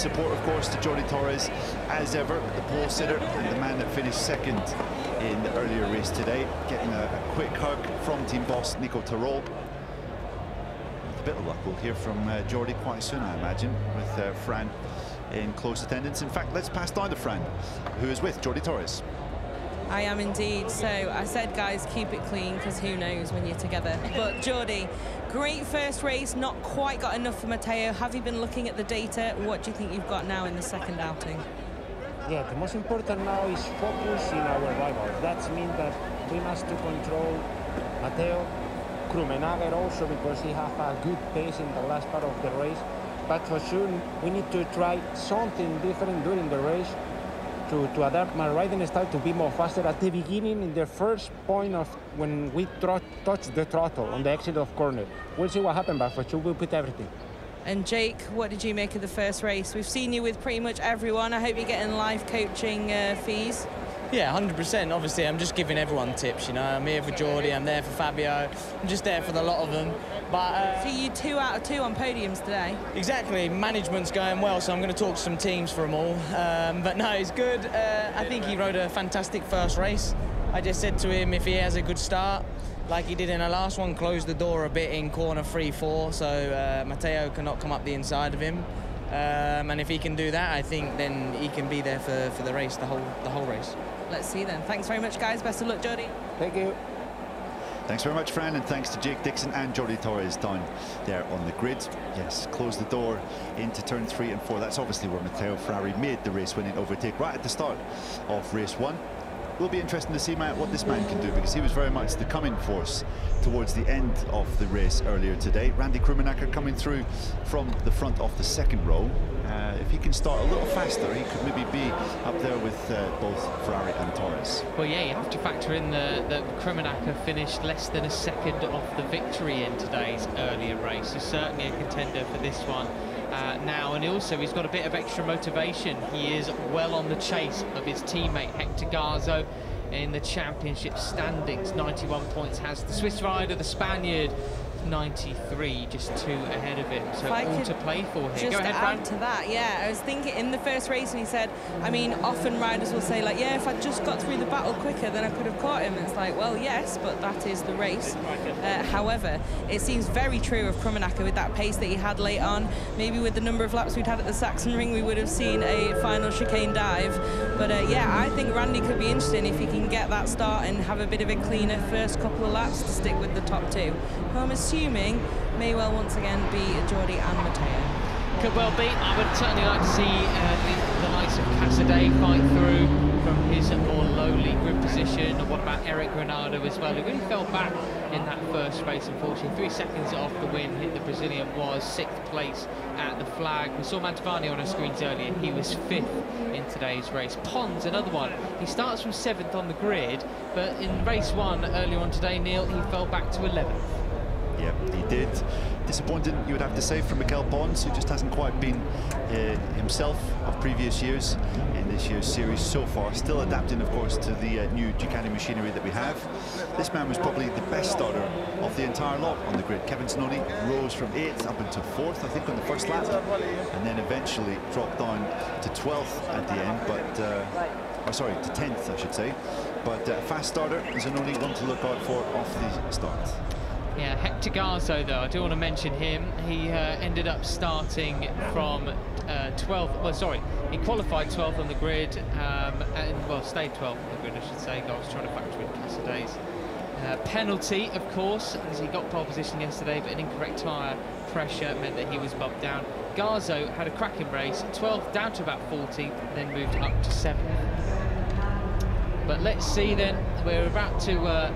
support, of course, to Jordi Torres, as ever, the pole sitter and the man that finished second in the earlier race today, getting a, a quick hug from team boss Nico Terol. With a bit of luck, we'll hear from uh, Jordi quite soon, I imagine, with uh, Fran in close attendance. In fact, let's pass down to Fran, who is with Jordi Torres. I am indeed. So I said, guys, keep it clean because who knows when you're together. But Jordi, great first race, not quite got enough for Matteo. Have you been looking at the data? What do you think you've got now in the second outing? Yeah, the most important now is focus in our rivals. That means that we must to control Matteo, Krummenacher also because he have a good pace in the last part of the race. But for sure, we need to try something different during the race to, to adapt my riding style to be more faster at the beginning in the first point of when we touch the throttle on the exit of corner. We'll see what happens, but for sure we'll put everything. And Jake, what did you make of the first race? We've seen you with pretty much everyone. I hope you're getting live coaching uh, fees. Yeah, 100%. Obviously, I'm just giving everyone tips, you know. I'm here for Jordi, I'm there for Fabio, I'm just there for the lot of them. But uh, So you two out of two on podiums today? Exactly. Management's going well, so I'm going to talk to some teams for them all. Um, but no, it's good. Uh, I think he rode a fantastic first race. I just said to him if he has a good start, like he did in the last one, close the door a bit in corner 3-4, so uh, Matteo cannot come up the inside of him. Um, and if he can do that, I think then he can be there for, for the race, the whole the whole race. Let's see then. Thanks very much, guys. Best of luck, Jordi. Thank you. Thanks very much, Fran, and thanks to Jake Dixon and Jordi Torres down there on the grid. Yes, close the door into turn three and four. That's obviously where Matteo Ferrari made the race-winning overtake right at the start of race one will be interesting to see what this man can do because he was very much the coming force towards the end of the race earlier today. Randy Krummenacher coming through from the front of the second row. Uh, if he can start a little faster, he could maybe be up there with uh, both Ferrari and Torres. Well, yeah, you have to factor in that the Krummenacher finished less than a second off the victory in today's earlier race. He's certainly a contender for this one uh, now, and also he's got a bit of extra motivation. He is well on the chase of his teammate Hector Garzo in the championship standings. 91 points has the Swiss rider, the Spaniard, 93, just two ahead of him. So all to play for here. Just Go ahead, add to that, yeah, I was thinking in the first race, and he said, I mean, often riders will say, like, yeah, if I just got through the battle quicker, then I could have caught him. And it's like, well, yes, but that is the race. Uh, however, it seems very true of Krummenacher with that pace that he had late on. Maybe with the number of laps we'd had at the Sachsenring, we would have seen a final chicane dive. But uh, yeah, I think Randy could be interesting if he can get that start and have a bit of a cleaner first couple of laps to stick with the top two. Who I'm assuming may well once again be Jordi and Matteo. Could well be. I would certainly like to see uh, the, the likes of Casadei fight through from his more lowly grid position. What about Eric Granado as well, who really fell back in that first race, unfortunately. Three seconds off the win, hit the Brazilian was sixth place at the flag. We saw Mantovani on our screens earlier. He was fifth in today's race. Pons, another one. He starts from seventh on the grid, but in race one earlier on today, Neil, he fell back to 11th. Yep, he did. Disappointing, you would have to say, for Miquel Pons, who just hasn't quite been uh, himself of previous years in this year's series so far. Still adapting, of course, to the uh, new Ducati machinery that we have. This man was probably the best starter of the entire lot on the grid. Kevin Zannoni rose from 8th up into 4th, I think, on the first lap, and then eventually dropped down to 12th at the end, but... Uh, or sorry, to 10th, I should say. But uh, fast starter is an only one to look out for off the start. Yeah, Hector Garzo, though, I do want to mention him. He uh, ended up starting from uh, 12th, well, sorry, he qualified 12th on the grid, um, and, well, stayed 12th on the grid, I should say. I was trying to factor in Casadei's uh, penalty, of course, as he got pole position yesterday, but an incorrect tyre pressure meant that he was bumped down. Garzo had a cracking race, 12th down to about 14th, then moved up to 7th. But let's see then, we're about to uh,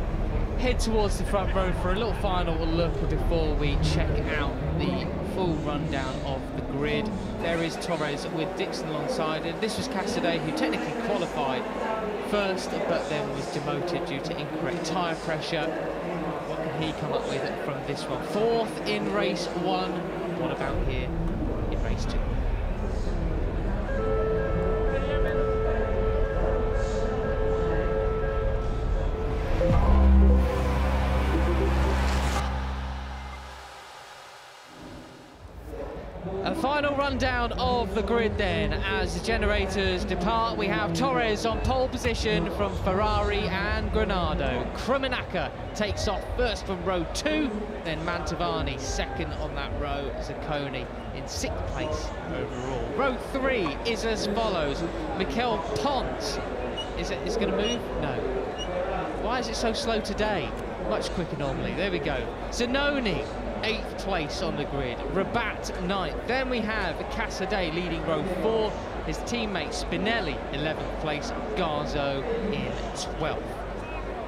head towards the front row for a little final look before we check out the full rundown of the grid. There is Torres with Dixon alongside him. This was Casadei, who technically qualified first, but then was demoted due to incorrect tyre pressure. What can he come up with from this one? Fourth in race one. What about here in race two? Rundown of the grid then. As the generators depart, we have Torres on pole position from Ferrari and Granado. Krummenacher takes off first from row two, then Mantovani second on that row, Zaccone in sixth place overall. Row three is as follows. Miquel Pons, is it is going to move? No. Why is it so slow today? Much quicker normally. There we go. Zannoni eighth place on the grid. Rabat ninth. Then we have Casadei leading row four. His teammate Spinelli 11th place. Garzo in 12th.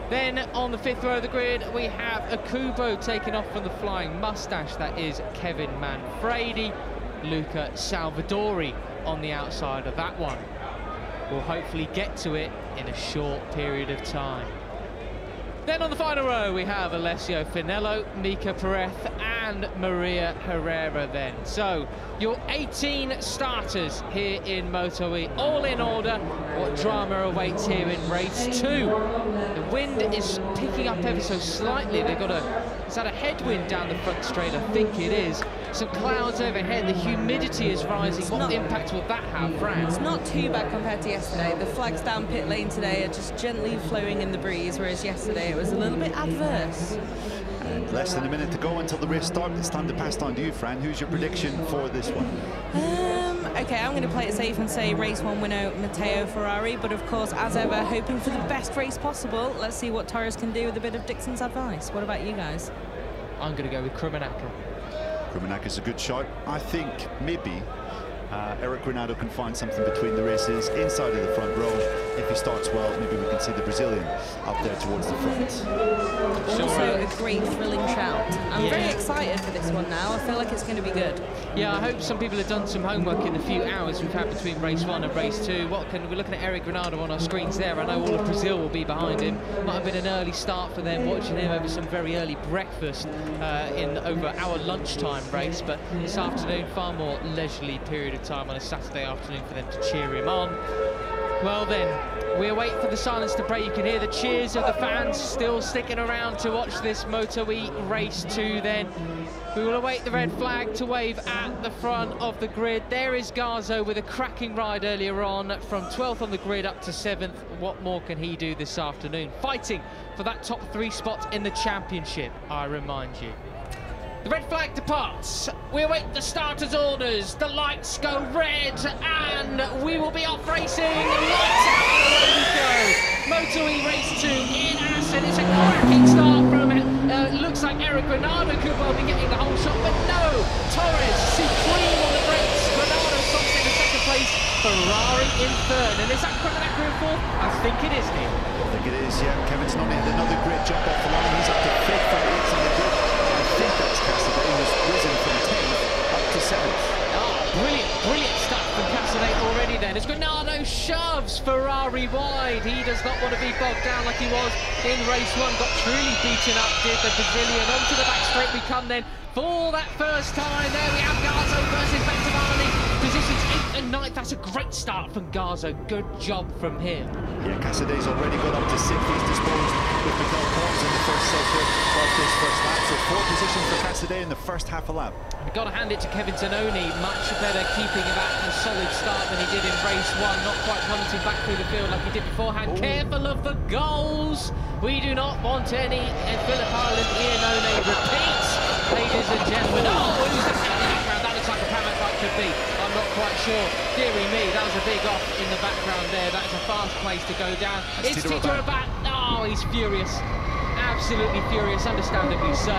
Then on the fifth row of the grid, we have Okubo taking off from the flying mustache. That is Kevin Manfredi. Luca Salvadori on the outside of that one. We'll hopefully get to it in a short period of time. Then on the final row, we have Alessio Finello, Mika Perez, and Maria Herrera then. So, your 18 starters here in Moto E, all in order. What drama awaits here in race two? The wind is picking up ever so slightly. They've got a, is that a headwind down the front straight? I think it is. Some clouds overhead, the humidity is rising. It's what not, impact will that have, Fran? It's not too bad compared to yesterday. The flags down pit lane today are just gently flowing in the breeze, whereas yesterday it was a little bit adverse. And less than a minute to go until the race starts. It's time to pass on to you, Fran. Who's your prediction for this one? Um, okay, I'm going to play it safe and say race one winner Matteo Ferrari, but of course, as ever, hoping for the best race possible. Let's see what Torres can do with a bit of Dixon's advice. What about you guys? I'm going to go with Krummenacher. Krummenacher's a good shot. I think maybe uh, Eric Granado can find something between the races, inside of the front row. If he starts well, maybe we can see the Brazilian up there towards the front. Also a great thrilling shout. I'm yeah. very excited for this one now. I feel like it's going to be good. Yeah, I hope some people have done some homework in the few hours we've had between race one and race two. What can we're looking at Eric Granado on our screens there. I know all of Brazil will be behind him. Might have been an early start for them, watching him over some very early breakfast uh, in over our lunchtime race. But this afternoon, far more leisurely period of time on a Saturday afternoon for them to cheer him on. Well then, we await for the silence to break. You can hear the cheers of the fans still sticking around to watch this Moto E race two then. We will await the red flag to wave at the front of the grid. There is Garzo with a cracking ride earlier on from 12th on the grid up to 7th. What more can he do this afternoon? Fighting for that top three spot in the championship, I remind you. The red flag departs. We await the starter's orders. The lights go red, and we will be off racing. Lights out, away we go. Moto E Race 2 in Assen. It's a cracking start from it. Uh, looks like Eric Granado could well be getting the whole shot, but no. Torres supreme on the brakes. Granado stops in the second place. Ferrari in third. And is that Krummenacher in fourth? I think it is, Neil. I think it is, yeah. Kevin Zannoni another great jump off the line. He's up to fifth Casadei, who's risen from 10th up to 7th. Ah, oh, brilliant, brilliant stuff from Casadei already then. As Granado shoves Ferrari wide. He does not want to be bogged down like he was in race one. Got truly beaten up, did the Brazilian. Onto the back straight we come then for that first time. There we have Garzo versus Mantovani. Positions 8th and 9th. That's a great start from Garzo. Good job from him. Yeah, Casadei's already got up to 6th. He's disposed with Miquel Pons in the first sector of this first lap. So four positions for Casadei in the first half a lap. We've got to hand it to Kevin Zannoni. Much better keeping that a solid start than he did in race one. Not quite plummeting back through the field like he did beforehand. Ooh. Careful of the goals. We do not want any. And Phillip Island Iannone repeats. Ladies and gentlemen. Oh, who's that in the background? That looks like a bike could be. I'm not quite sure. Deary me, that was a big off in the background there. That is a fast place to go down. That's it's Tito Rabat. Oh, he's furious absolutely furious, understandably so.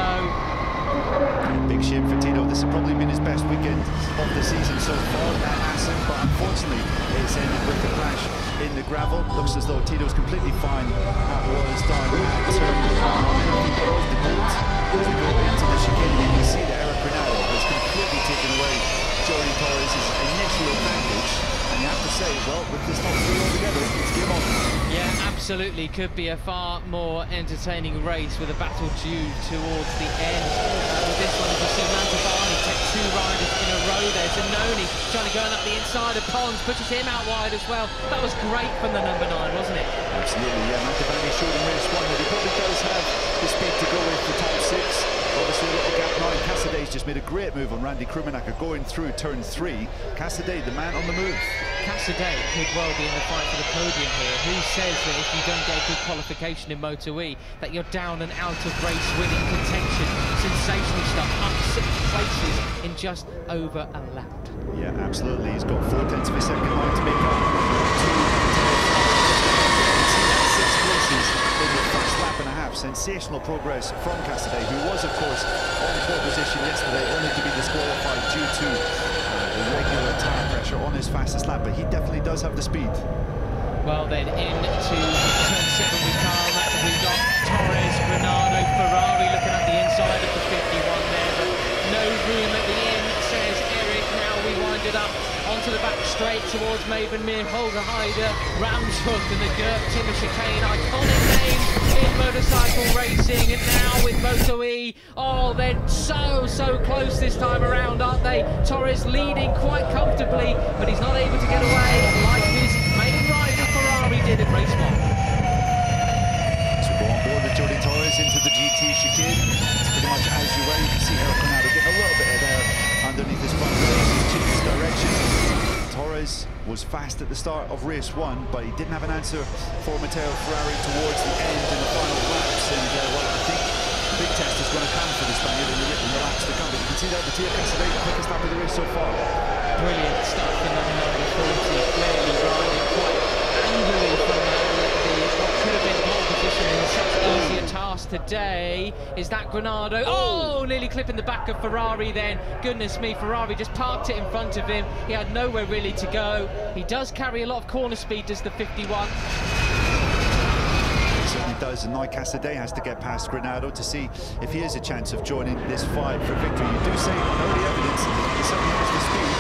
Big shame for Tito. This has probably been his best weekend of the season so far at Assen, but unfortunately it's ended with a crash in the gravel. Looks as though Tito's completely fine. That was done at turn one. the bolt as we go into the chicane. You can see that Eric Granado has completely taken away Joey Torres' initial advantage and you have to say, well, with three all it's game on. Yeah, absolutely. Could be a far more entertaining race with a battle due towards the end. Uh, with this one, you see Mantovani take two riders in a row there. Zanoni trying to go up the inside of Pons, pushes him out wide as well. That was great from the number nine, wasn't it? Absolutely, yeah. Mantovani showed in race one that he probably does have the speed to go with the top six. Obviously, a little gap now Casadei's just made a great move on Randy Krummenacher going through turn three. Casadei, the man on the move. Casadei could well be in the fight for the podium here. Who says that if you don't get a good qualification in Moto E, that you're down and out of race winning contention? Sensational stuff, up six places in just over a lap. Yeah, absolutely. He's got four tenths of a second line to make up. Six places in the first lap and a half. Sensational progress from Casadei, who was, of course, on pole position yesterday, only to be disqualified due to uh, the regular tire pressure on his fastest lap. But he definitely does have the speed. Well, then into turn seven we come. We've got Torres, Granado, Ferrari looking at the inside of the 51 there, but no room at the end, says Eric. Now we wind it onto the back straight towards Meeuwenmeer, Hoge Heide, Ramshoek and the Geert Timmer chicane. Iconic name in motorcycle racing, and now with Moto E. Oh, they're so, so close this time around, aren't they? Torres leading quite comfortably, but he's not able to get away like his main rival Ferrari did at race one. So go on board with Jordi Torres into the GT chicane. It's pretty much as you were. You can see Eric Granado getting a little bit of air underneath his front wheels Chic's direction. Was fast at the start of race one, but he didn't have an answer for Matteo Ferrari towards the end in the final laps. And uh, well, I think the big test is going to come for the Spaniard in the, in the laps to come. But you can see that Matteo Casadei, the quickest lap of the race so far. Brilliant stuff in number 40, clearly riding quite angrily from uh, the, what could have been pole position in such easier task today. Is that Granado? Oh, nearly clipping the back of Ferrari then. Goodness me, Ferrari just parked it in front of him. He had nowhere really to go. He does carry a lot of corner speed, does the 51. He certainly does, and now Casadei has to get past Granado to see if he has a chance of joining this fight for victory. You do say on early evidence he certainly has the speed,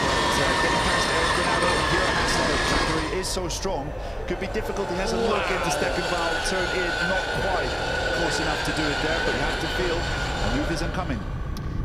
but uh, getting past Eric Granado here at Assen, the trajectory is so strong, could be difficult. He has a look into Stekkenwal, turn in, not quite close enough to do it there, but you have to feel a move isn't coming.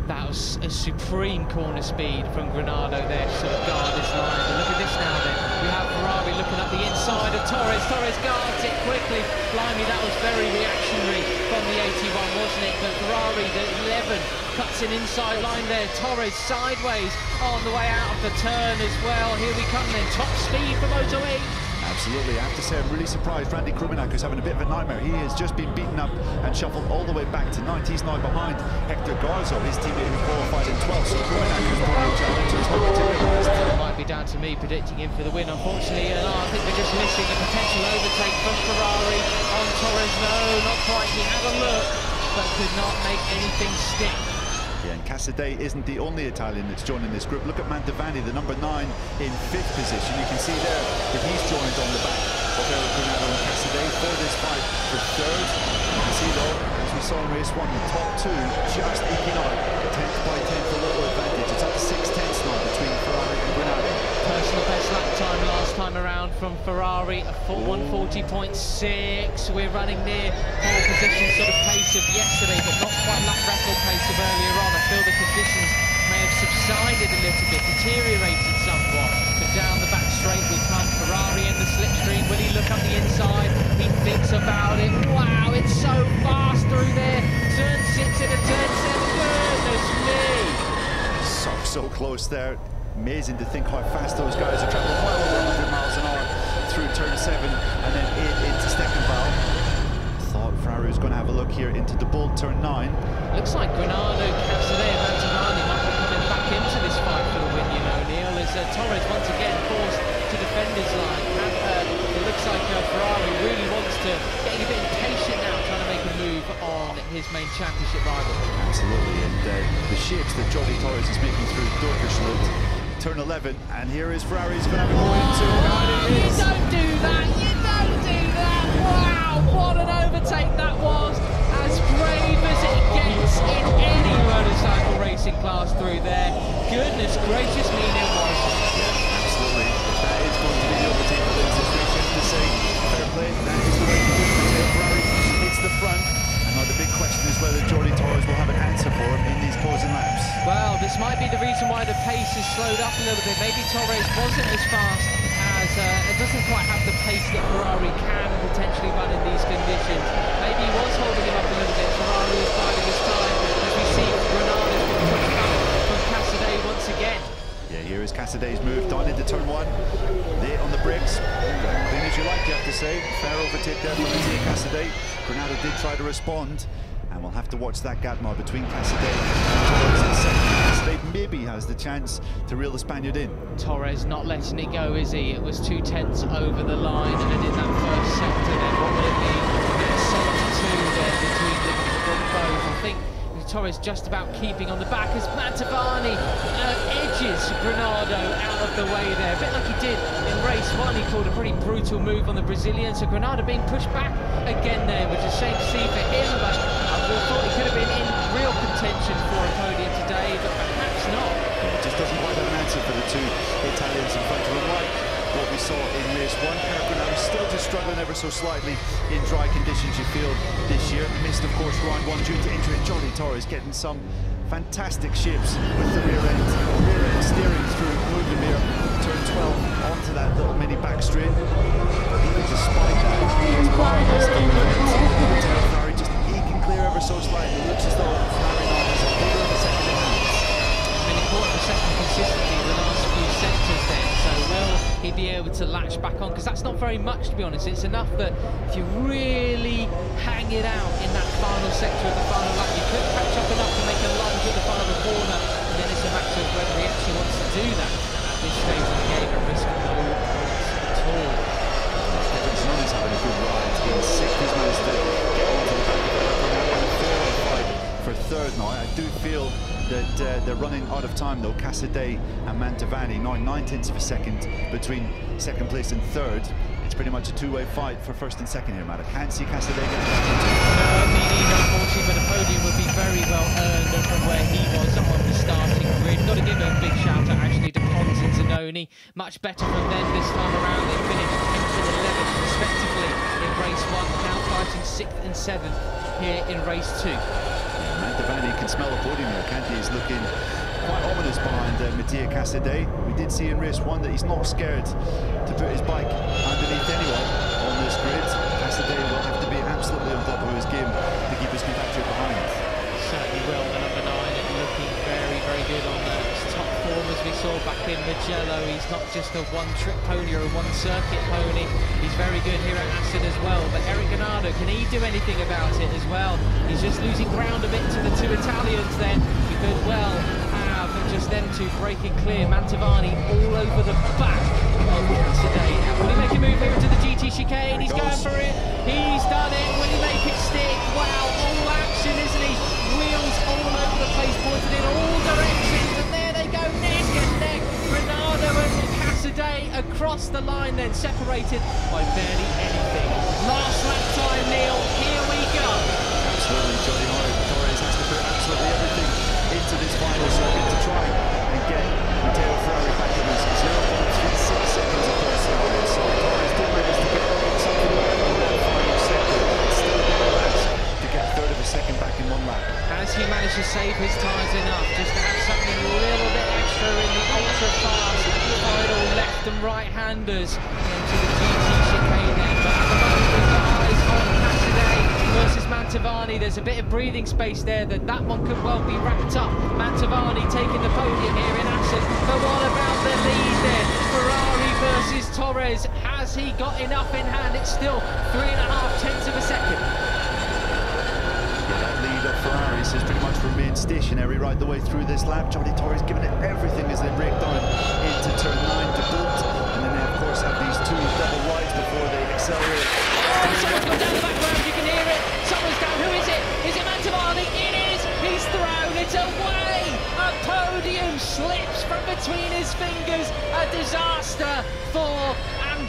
That was a supreme corner speed from Granado there to sort of guard this line. But look at this now then. We have Ferrari looking up the inside of Torres. Torres guards it quickly. Blimey, that was very reactionary from the 81, wasn't it? But Ferrari, the 11, cuts an inside line there. Torres sideways on the way out of the turn as well. Here we come then. Top speed for Moto 8. Absolutely, I have to say I'm really surprised Randy Krummenacher is having a bit of a nightmare. He has just been beaten up and shuffled all the way back to ninth. He's now behind Hector Garzo, his teammate who qualified in 12th. So probably challenge is It might be down to me predicting him for the win, unfortunately. And I think we're just missing a potential overtake from Ferrari on Torres. No, not quite. He had a look, but could not make anything stick. Yeah, and Casadei isn't the only Italian that's joining this group. Look at Mantovani, the number nine in fifth position. You can see there that he's joined on the back of Eric Granado and Casadei for this fight for third. You can see though, as we saw in race one, the top two just eking out tenth by around from Ferrari, a full 140.6. We're running near pole position sort of pace of yesterday, but not quite lap record pace of earlier on. I feel the conditions may have subsided a little bit, deteriorated somewhat. But down the back straight we come. Ferrari in the slipstream. Will he look up the inside? He thinks about it. Wow, it's so fast through there. Turn six into turn seven. Goodness me. So, so close there. Amazing to think how fast those guys are traveling well over 100 miles an hour through turn seven and then eight into Stekkenwal. Thought Ferrari was going to have a look here into the Bolt turn nine. Looks like Granado, Casadei and Mantovani might be coming back into this fight for the win, you know, Neil, as uh, Torres once again forced to defend his line. And, uh, it looks like uh, Ferrari really wants to get a bit impatient now, trying to make a move on his main championship rival. Absolutely, and uh, the shapes that Jordi Torres is making through Duikersloot, turn 11, and here is Ferrari's going to have a go into. And it You don't do that! You don't do that! Wow! What an overtake that was! As brave as it gets in any motorcycle racing class through there. Goodness gracious me, Neil Morrison. Absolutely. That is going to be the overtake wins this race. To say, fair play, that is the way to do it. Ferrari hits the front. Well, this might be the reason why the pace has slowed up a little bit. Maybe Torres wasn't as fast as... Uh, it doesn't quite have the pace that Ferrari can potentially run in these conditions. Maybe he was holding him up a little bit. Ferrari is biding his time. As we see, Granado has been pushed back from Casadei once again. Yeah, here is Casadei's move down into turn one. There on the brakes. Clean as you like, you have to say. Fair overtake there from Mattia Granado did try to respond. We'll have to watch that gap now between Casadei and Casadei maybe has the chance to reel the Spaniard in. Torres not letting it go, is he? It was two tenths over the line and in that first sector then what will it be? A 72 there between them. I think Torres just about keeping on the back as Mantovani uh, edges Granado out of the way there. A bit like he did in race one, he called a pretty brutal move on the Brazilian. So Granado being pushed back again there, which is a shame to see for him, but I thought he could have been in real contention for a podium today, but perhaps not. It just doesn't quite have an answer for the two Italians in front of him. Like what we saw in race one, Granado still just struggling ever so slightly in dry conditions, you feel, this year. Missed, of course, round one due to injury. Jordi Torres getting some fantastic shapes with the rear end, rear end steering through Meeuwenmeer, turn 12 onto that little mini back straight. But even despite that, his bar is still ever so slightly. Looks as though Ferrari now has a bigger of a second in hands. Been a quarter of second consistently in the last few sectors then, so will he be able to latch back on? Because that's not very much, to be honest. It's enough that if you really hang it out in that final sector of the final lap, you could catch up enough to make a lunge at the final corner, and then it's a matter of whether he actually wants to do that at this stage of the game and risk no points at all. Evanson is having a good ride. He's sixth. He's managed to get onto the back of the and a four and five for third now. I do feel that uh, they're running out of time though. Casadei and Mantovani now nine tenths of a second between second place and third. It's pretty much a two-way fight for first and second here, Matt. I can't see Casadei getting back into. No, but a podium would be very well earned from where he was on the starting grid. Got to give a big shout out actually to Pons and Zanoni. Much better from them this time around. They finished 10th and 11th respectively in race one, now fighting 6th and 7th here in race two. Can smell a podium here, can't he? He's looking quite ominous behind uh, Mattia Casadei. We did see in race one that he's not scared to put his bike underneath anyone on this grid. Casadei will have to be absolutely on top of his game to keep his compatriot behind. Certainly will, the number nine looking very, very good on the top form as we saw back in Mugello. He's not just a one-trick pony or a one-circuit pony. He's very good here at Assen as well. But Eric Granado, can he do anything about it as well? He's just losing ground a bit to the two Italians then. He could well have just them two breaking clear. Mantovani all over the back Across the line, then separated by barely anything. Last lap time, Neil. Here we go. Absolutely, Johnny Torres has to put absolutely everything into this final circuit to try and get Matteo Ferrari back in his 0.36 seconds across the line. So Torres did manage to get something out of that final sector. It's still a big ask to a second back in one lap. Has he managed to save his tyres enough just to have something a little bit extra in the ultra fast final left and right handers into the GT chicane? But at the moment, we've eyes on Casadei versus Mantovani. There's a bit of breathing space there that that one could well be wrapped up. Mantovani taking the podium here in Assen. But what about the lead then? Ferrari versus Torres. Has he got enough in hand? It's still three and a half tenths of a second. Yeah, that lead of Ferraris has pretty much remained stationary right the way through this lap. Johnny Torres giving it everything as they break down into turn 9 to bolt. And then they, of course, have these two double wides before they accelerate. Oh, someone's gone down the background, you can hear it. Someone's down, who is it? Is it Mantovani? It is! He's thrown it away! A podium slips from between his fingers. A disaster for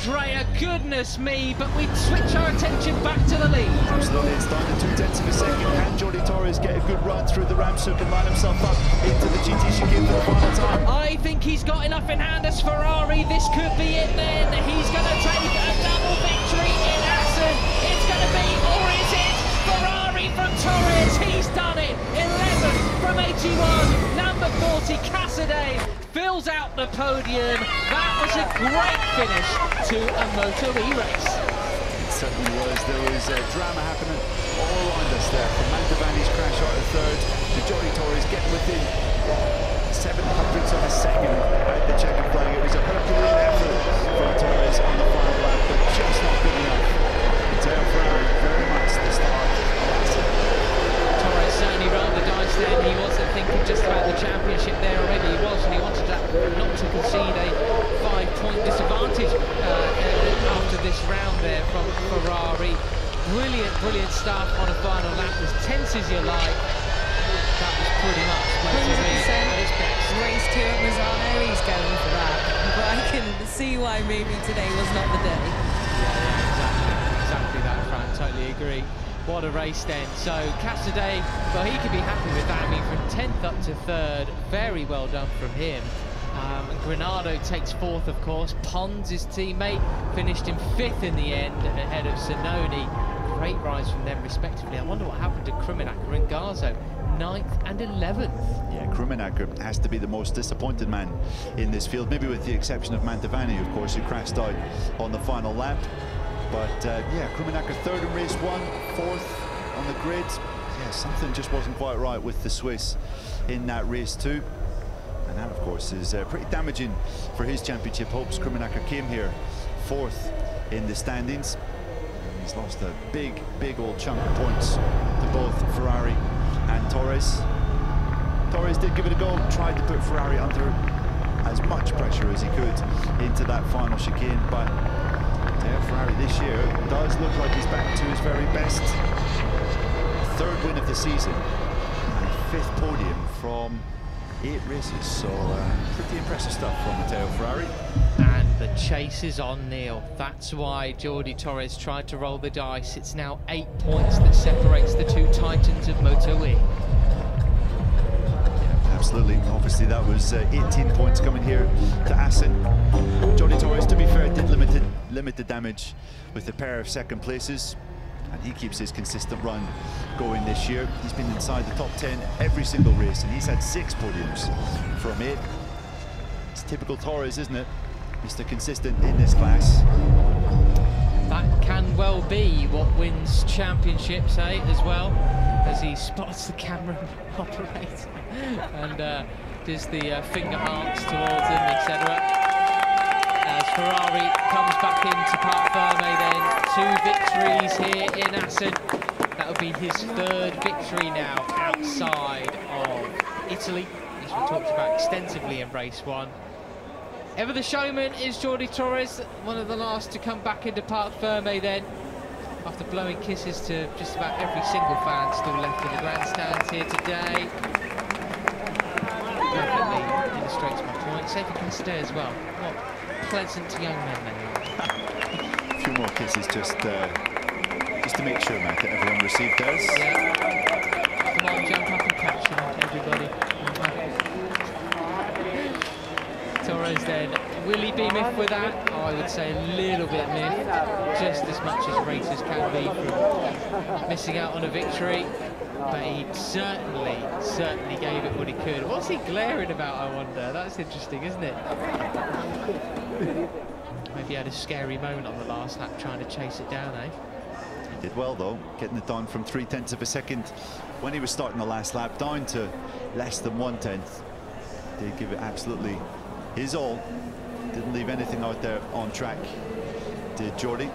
Andrea, goodness me. But we switch our attention back to the lead. Absolutely, it's down to two tenths of a second. Can Jordi Torres get a good run through the Ramshoek and line himself up into the GT chicane for the final time? I think he's got enough in hand as Ferrari. This could be it then. He's going to take a double victory in Assen. It's going to be, or is it? Ferrari from Torres. He's done it. 11 from 81. Number 40, Casadei, fills out the podium. That was a great finish to a Moto E race. certainly was. There was uh, drama happening all around us there. From Mantovani's crash out of third to Jordi Torres getting within seven hundredths of maybe today was not the day. Exactly, that, Fran. Totally agree. What a race then. So Casadei, well, he could be happy with that. I mean, from 10th up to 3rd, very well done from him. Um, Granado takes 4th, of course. Pons, his teammate, finished in 5th in the end ahead of Zannoni. Great rise from them, respectively. I wonder what happened to Krummenacher and Garzo. 9th and 11th. Yeah, Krummenacher has to be the most disappointed man in this field, maybe with the exception of Mantovani, of course, who crashed out on the final lap. But uh, yeah, Krummenacher third in race one, fourth on the grid. Yeah, something just wasn't quite right with the Swiss in that race too. And that, of course, is uh, pretty damaging for his championship hopes. Krummenacher came here fourth in the standings. He's lost a big, big old chunk of points to both Ferrari Torres. Torres did give it a go, tried to put Ferrari under as much pressure as he could into that final chicane, but Teo Ferrari this year does look like he's back to his very best. Third win of the season and fifth podium from eight races, so uh, pretty impressive stuff from Matteo Ferrari. Chase is on, Neil. That's why Jordi Torres tried to roll the dice. It's now eight points that separates the two titans of MotoE. Absolutely. Obviously, that was uh, 18 points coming here to Assen. Jordi Torres, to be fair, did limited the damage with a pair of second places. And he keeps his consistent run going this year. He's been inside the top 10 every single race, and he's had six podiums from it. It's typical Torres, isn't it? Mr. Consistent in this class. That can well be what wins championships, eh, as well, as he spots the camera operator and uh, does the uh, finger hearts towards him, etc. As Ferrari comes back into Parc Ferme then, two victories here in Assen. That'll be his third victory now outside of Italy, as we talked about extensively in race one. Ever the showman is Jordi Torres, one of the last to come back into Parc Ferme then, after blowing kisses to just about every single fan still left in the grandstands here today. Perfectly illustrates my point. He can stay as well. What pleasant young men they are. A few more kisses just, uh, just to make sure, Matt, that everyone received theirs. Yeah. Come on, jump up and catch him, everybody. Torres then. Will he be miffed with that? I would say a little bit miffed, just as much as racers can be from missing out on a victory. But he certainly, certainly gave it what he could. What's he glaring about, I wonder? That's interesting, isn't it? Maybe he had a scary moment on the last lap trying to chase it down, eh? He did well though, getting it down from three tenths of a second when he was starting the last lap down to less than one tenth. Did give it absolutely his all. Didn't leave anything out there on track. Did Jordi.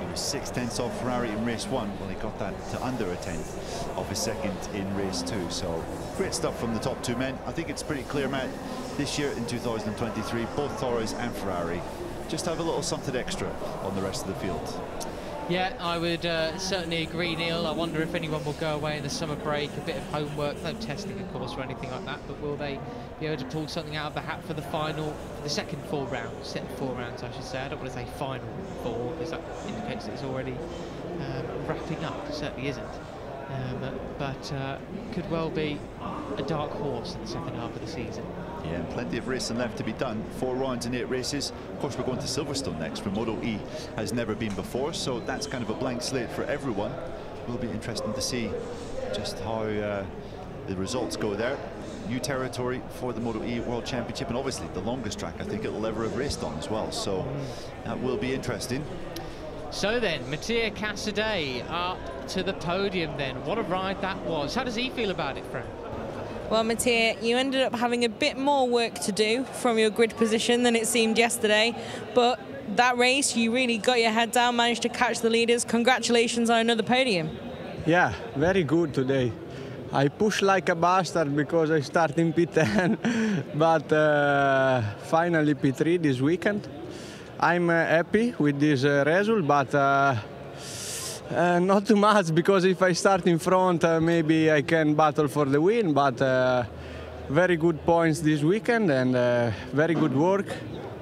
He was six tenths off Ferrari in race one. Well, he got that to under a tenth of a second in race two. So great stuff from the top two men. I think it's pretty clear, Matt, this year in 2023, both Torres and Ferrari just have a little something extra on the rest of the field. Yeah, I would uh, certainly agree, Neil. I wonder if anyone will go away in the summer break, a bit of homework, no testing, of course, or anything like that, but will they be able to pull something out of the hat for the final, for the second four rounds, second four rounds, I should say. I don't want to say final four, because that indicates that it's already um, wrapping up. It certainly isn't. Um, but uh, could well be a dark horse in the second half of the season. Yeah, plenty of racing left to be done. Four rounds in eight races. Of course, we're going to Silverstone next, where Moto E has never been before, so that's kind of a blank slate for everyone. Will be interesting to see just how uh, the results go there. new territory for the Moto E World Championship and obviously the longest track I think it'll ever have raced on as well. So that will be interesting. So then, Mattia Casadei up to the podium then. What a ride that was. How does he feel about it, Fran? Well, Mattia, you ended up having a bit more work to do from your grid position than it seemed yesterday, but that race, you really got your head down, managed to catch the leaders. Congratulations on another podium. Yeah, very good today. I push like a bastard because I start in P10, but uh, finally P3 this weekend. I'm uh, happy with this uh, result, but uh, not too much because if I start in front, uh, maybe I can battle for the win. But uh, very good points this weekend and uh, very good work.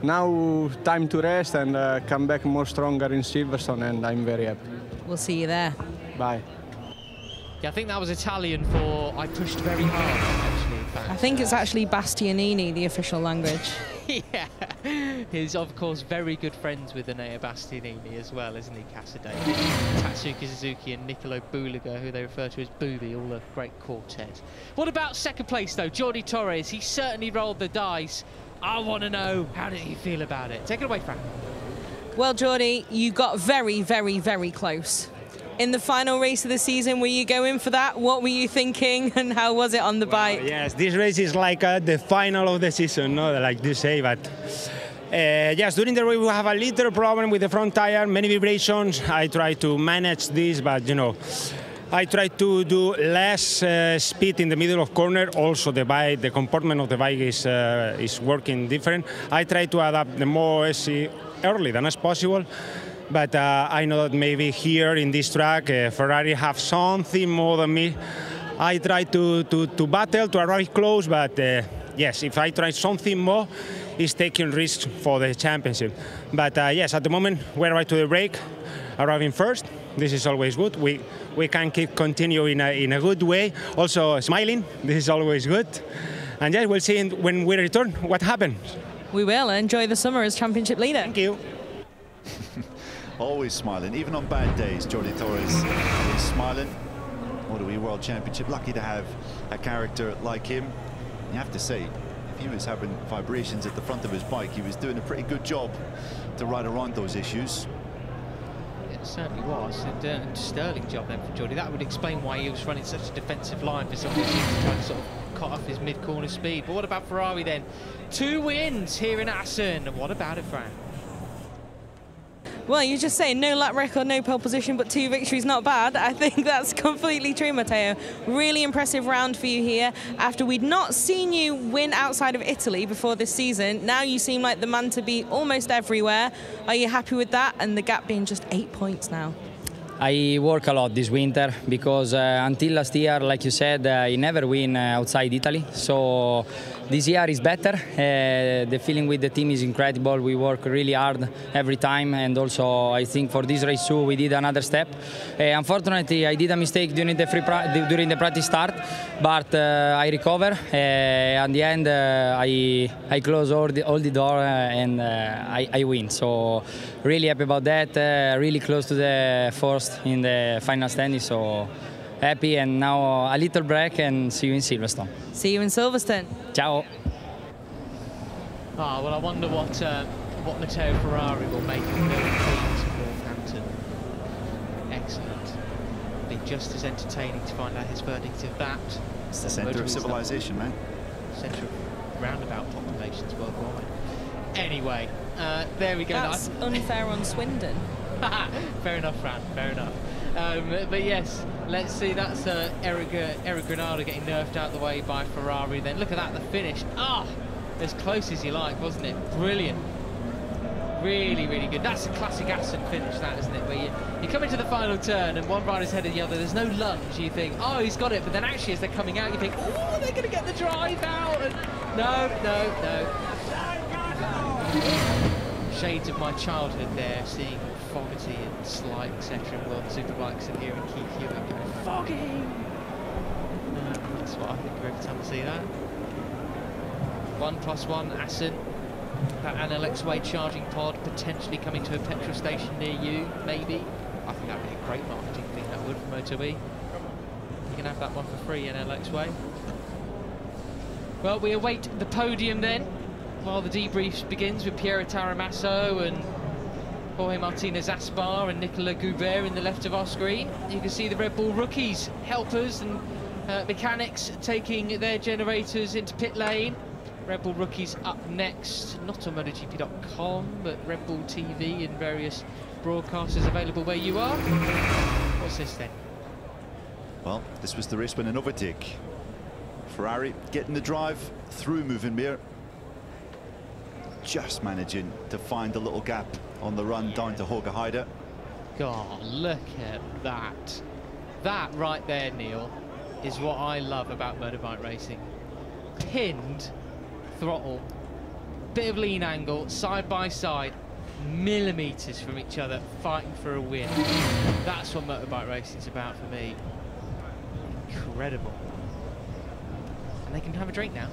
Now time to rest and uh, come back more stronger in Silverstone, and I'm very happy. We'll see you there. Bye. Yeah, I think that was Italian for I pushed very hard, actually. I think it's actually Bastianini, the official language. yeah. He's, of course, very good friends with Enea Bastianini as well, isn't he, Casadei? Tatsuki Suzuki and Nicolo Bulega, who they refer to as Booby, all a great quartet. What about second place, though? Jordi Torres, he certainly rolled the dice. I want to know, how did he feel about it? Take it away, Frank. Well, Jordi, you got very, very, very close. In the final race of the season, were you going for that? What were you thinking, and how was it on the bike? Yes, this race is like uh, the final of the season, no? like you say, but uh, yes, during the race we have a little problem with the front tire, many vibrations. I try to manage this, but you know, I try to do less uh, speed in the middle of corner. Also, the bike, the comportment of the bike is uh, is working different. I try to adapt the more early than as possible. But uh, I know that maybe here in this track, uh, Ferrari have something more than me. I try to, to, to battle, to arrive close, but uh, yes, if I try something more, it's taking risks for the championship. But uh, yes, at the moment, we're right to the break, arriving first. This is always good. We, we can keep continuing in a, in a good way. Also, smiling, this is always good. And yes, we'll see in, when we return what happens. We will enjoy the summer as championship leader. Thank you. Always smiling, even on bad days. Jordi Torres is smiling. Moto E World Championship, lucky to have a character like him. You have to say, if he was having vibrations at the front of his bike, he was doing a pretty good job to ride around those issues. It certainly was. And uh, sterling job then for Jordi. That would explain why he was running such a defensive line for somebody to try to sort of cut off his mid-corner speed. But what about Ferrari then? Two wins here in Assen. What about it, Fran? Well, you're just saying no lap record, no pole position, but two victories not bad. I think that's completely true, Matteo. Really impressive round for you here. After we'd not seen you win outside of Italy before this season, now you seem like the man to be almost everywhere. Are you happy with that? And the gap being just eight points now. I work a lot this winter because uh, until last year, like you said, uh, I never win uh, outside Italy. So this year is better. Uh, the feeling with the team is incredible. We work really hard every time, and also I think for this race too, we did another step. Uh, unfortunately, I did a mistake during the free during the practice start, but uh, I recover. at the end, I I close all the all the door and I, I win. So really happy about that. really close to the first in the final standing. So happy and now a little break and see you in Silverstone. See you in Silverstone. Ciao. Ah, well, I wonder what uh, what Matteo Ferrari will make of the Northampton. Excellent. Be just as entertaining to find out his verdict of that. It's the centre of civilization, man. Centre of roundabout populations worldwide. Anyway, uh, there we go. That's unfair on Swindon. fair enough, Fran. Fair enough. Um, but yes, let's see. That's uh, Eric, uh, Eric Granado getting nerfed out the way by Ferrari. Then look at that, the finish. Ah, as close as you like, wasn't it? Brilliant. Really, really good. That's a classic Assen finish, that isn't it? Where you, you come into the final turn and one rider's ahead of the other. There's no lunge. You think, oh, he's got it. But then actually, as they're coming out, you think, oh, they're going to get the drive out. And no, no, no. Shades of my childhood there, seeing Fogarty and Slight, etc. in World Superbikes and hearing Keith Huewen going, Foggy! Um, that's what I think of every time I see that. One plus one, Assen. That Enel X Way charging pod potentially coming to a petrol station near you, maybe. I think that'd be a great marketing thing, that would, for Moto E. You can have that one for free, Enel X Way. Well, we await the podium then, while the debrief begins with Piero Taramasso and Jorge Martinez Aspar and Nicola Goubert in the left of our screen. You can see the Red Bull rookies, helpers and uh, mechanics taking their generators into pit lane. Red Bull rookies up next, not on MotoGP.com, but Red Bull TV and various broadcasters available where you are. What's this then? Well, this was the race when an overtake. Ferrari getting the drive through moving Movenbeer. Just managing to find a little gap on the run down to Heide. God, look at that. That right there, Neil, is what I love about motorbike racing. Pinned throttle, bit of lean angle, side by side, millimetres from each other, fighting for a win. That's what motorbike racing's about for me. Incredible. And they can have a drink now.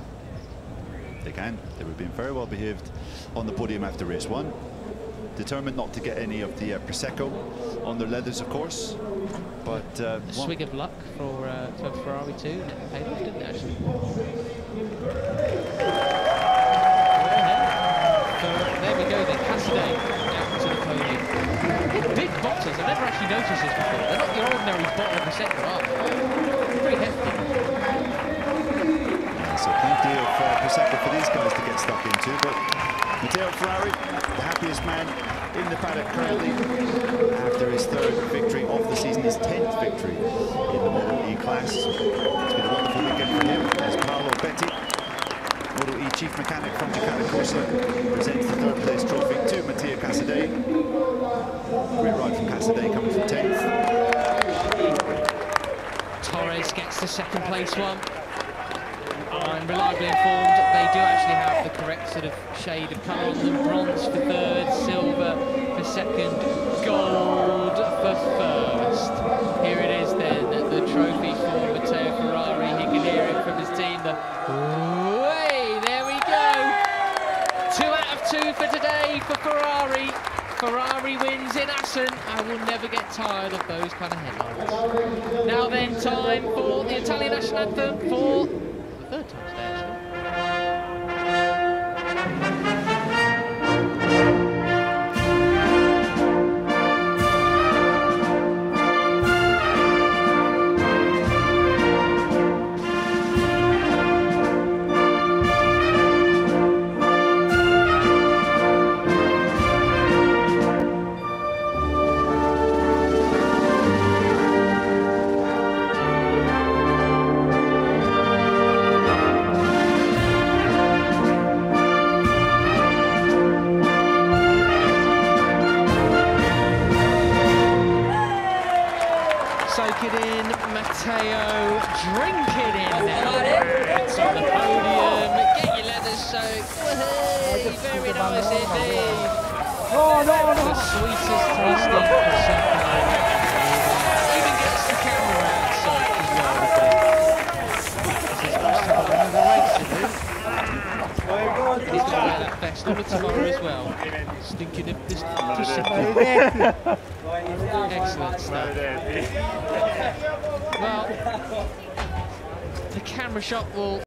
They can. They were being very well behaved on the podium after race one. Determined not to get any of the uh, Prosecco on their leathers, of course. But uh, a swig of luck for, uh, for Ferrari too. And it paid off, didn't it, actually? So there we go then. Casadei out to the podium. Big boxes. I've never actually noticed this before. They're not your ordinary bottle of Prosecco, are they? Uh, for these guys to get stuck into. But Matteo Ferrari, the happiest man in the paddock currently after his third victory of the season, his 10th victory in the Moto E class. It's been a wonderful weekend for him as Paolo Betti, Moto E chief mechanic from Ducati Corse, presents the third place trophy to Mattia Casadei. Great ride from Casadei coming from 10th. Torres gets the second place one. I'm reliably informed they do actually have the correct sort of shade of colour on them. Bronze for third, silver for second, gold for first. Here it is then, the trophy for Matteo Ferrari. He can hear it from his team. The way, there we go. Two out of two for today for Ferrari. Ferrari wins in Assen. I will never get tired of those kind of headlines. Now then, time for the Italian national anthem for third time today,